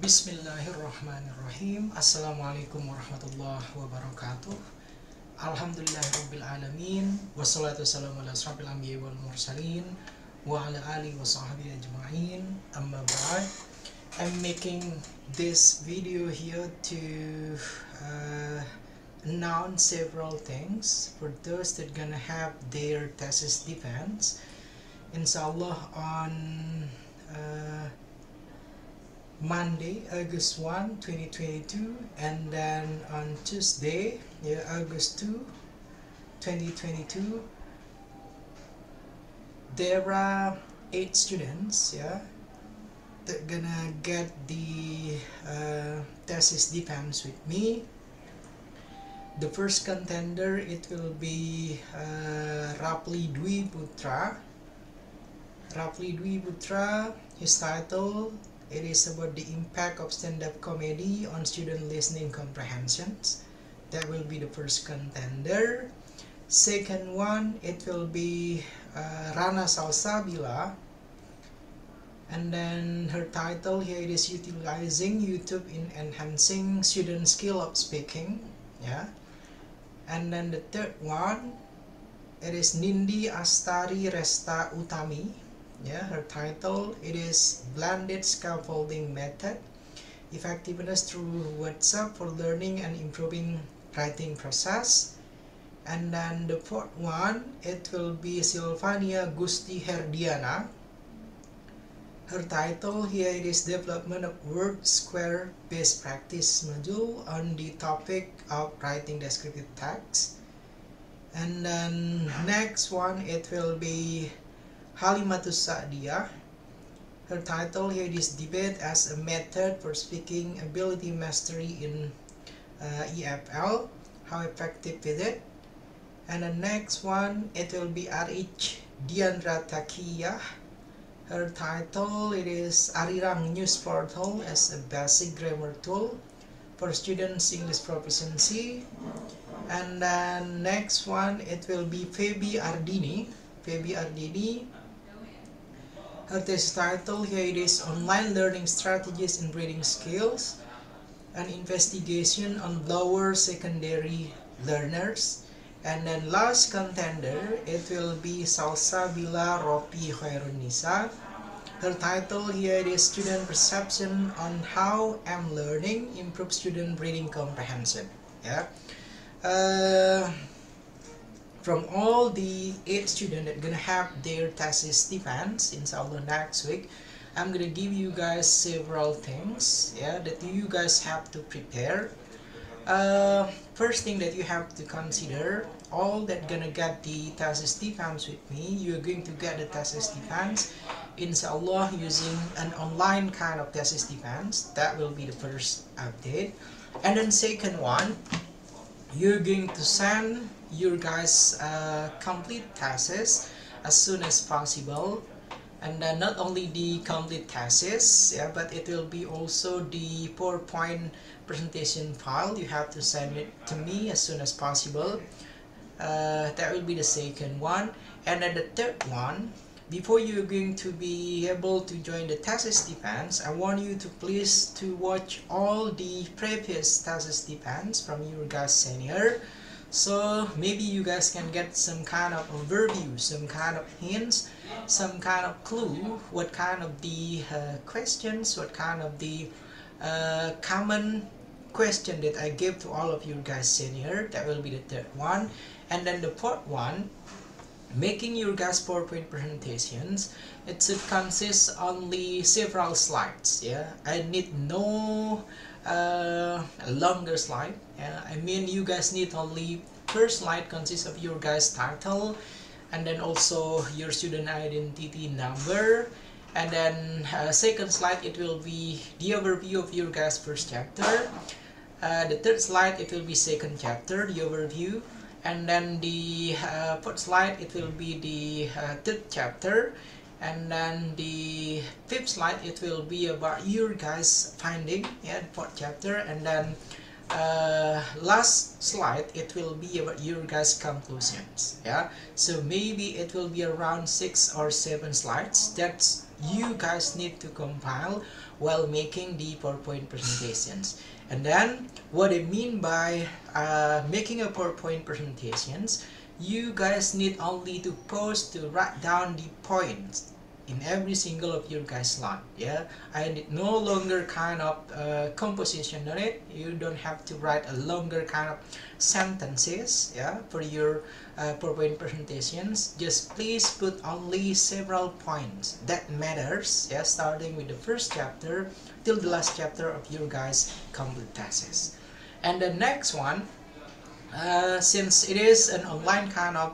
Bismillahirrahmanirrahim. Assalamualaikum warahmatullahi wabarakatuh. Alhamdulillahirabbil alamin. Wassalatu wassalamu ala asrafil anbiya wal mursalin Wa ala alihi wa sahbihi ajma'in. Amma ba'd. I'm making this video here to uh, announce several things. For those that gonna have their thesis defense Inshallah on uh, Monday, August 1, 2022, and then on Tuesday, yeah, August 2, 2022, there are eight students, yeah, that gonna get the uh, thesis defense with me. The first contender, it will be uh, Rapli Dwi Putra. Rapli Dwi Putra, his title it is about the impact of stand-up comedy on student listening comprehensions. That will be the first contender. Second one, it will be uh, Rana Salsabila. And then her title here it is utilizing YouTube in enhancing student skill of speaking. Yeah. And then the third one, it is Nindi Astari Resta Utami yeah her title it is blended scaffolding method effectiveness through whatsapp for learning and improving writing process. And then the fourth one it will be Sylvania Gusti Herdiana. Her title here it is development of word square best practice module on the topic of writing descriptive text. And then next one it will be Halimatus Sa'diyah. Her title here is Debate as a Method for Speaking Ability Mastery in uh, EFL. How effective is it? And the next one, it will be Arich Diandra Takiyah. Her title it is Arirang News Portal as a basic grammar tool for students English proficiency. And then next one, it will be Febi Ardini. Febi Ardini her test title here it is Online Learning Strategies and Reading Skills, an investigation on lower secondary learners. And then last contender, it will be Salsa Salsabila Ropi Khairunisa. Her title here is Student Perception on How M Learning Improves Student Reading Comprehension. Yeah. Uh, from all the eight students that gonna have their thesis defense in inshallah next week i'm gonna give you guys several things yeah that you guys have to prepare. Uh, first thing that you have to consider all that gonna get the thesis defense with me you're going to get the thesis defense inshallah using an online kind of thesis defense. That will be the first update. And then second one you're going to send your guys uh, complete thesis as soon as possible. And then not only the complete thesis yeah but it will be also the PowerPoint presentation file you have to send it to me as soon as possible. Uh, that will be the second one. And then the third one before you're going to be able to join the thesis defense I want you to please to watch all the previous thesis defense from your guys senior so maybe you guys can get some kind of overview some kind of hints some kind of clue what kind of the uh, questions what kind of the uh, common question that I give to all of you guys senior that will be the third one. And then the fourth one making your guys PowerPoint presentations it should consist only several slides yeah? I need no uh, longer slide yeah? I mean you guys need only first slide consists of your guys title and then also your student identity number and then uh, second slide it will be the overview of your guys first chapter. Uh, the third slide it will be second chapter the overview and then the uh, fourth slide it will be the uh, third chapter. And then the fifth slide it will be about your guys finding yeah fourth chapter. And then uh, last slide it will be about your guys conclusions yeah. So maybe it will be around six or seven slides. That's you guys need to compile while making the PowerPoint presentations. And then what I mean by uh, making a PowerPoint presentations, you guys need only to pause to write down the points in every single of your guys line yeah? I need no longer kind of uh, composition on it. You don't have to write a longer kind of sentences yeah for your uh, PowerPoint presentations. Just please put only several points that matters yeah starting with the first chapter till the last chapter of your guys complete thesis and the next one uh, since it is an online kind of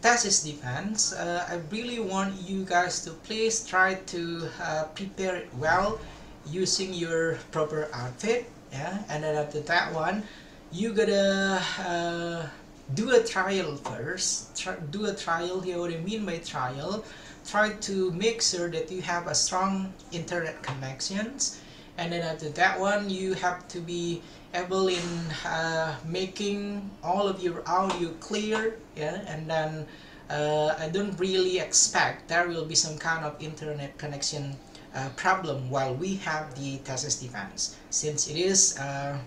thesis defense uh, I really want you guys to please try to uh, prepare it well using your proper outfit yeah? And then after that one you gotta uh, do a trial first. Try, do a trial here what I mean by trial. Try to make sure that you have a strong internet connections and then after that one you have to be able in uh, making all of your audio clear yeah? And then uh, I don't really expect there will be some kind of internet connection uh, problem while we have the thesis defense since it is uh,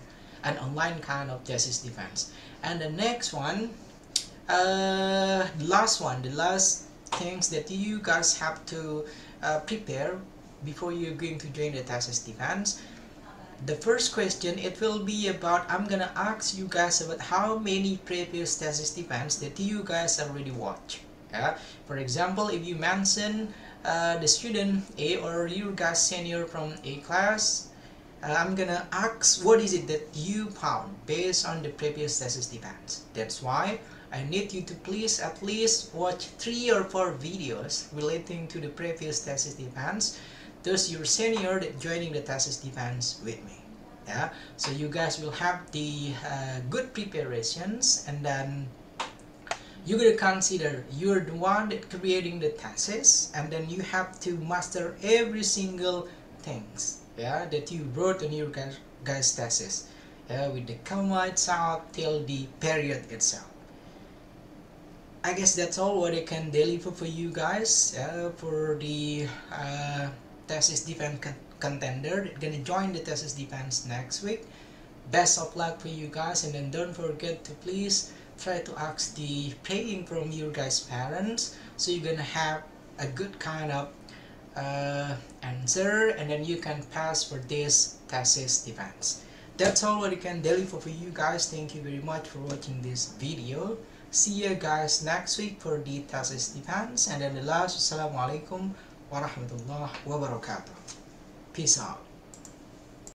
an online kind of thesis defense and the next one uh, the last one the last things that you guys have to uh, prepare before you're going to join the thesis defense the first question it will be about I'm gonna ask you guys about how many previous thesis defense that you guys already watched yeah? For example if you mention uh, the student A or your guys senior from A class uh, I'm gonna ask what is it that you found based on the previous thesis defense that's why I need you to please at least watch three or four videos relating to the previous thesis defense thus your senior that joining the thesis defense with me? Yeah so you guys will have the uh, good preparations and then you're gonna consider you're the one that creating the thesis and then you have to master every single things yeah that you wrote on your guys, guys thesis yeah, with the comma itself till the period itself. I guess that's all what I can deliver for you guys uh, for the uh, thesis defense con contender. Gonna join the thesis defense next week. Best of luck for you guys and then don't forget to please try to ask the praying from your guys parents so you're gonna have a good kind of uh, answer and then you can pass for this thesis defense. That's all what I can deliver for you guys. Thank you very much for watching this video. See you guys next week for the thesis defense. And then the last assalamualaikum warahmatullahi wabarakatuh peace out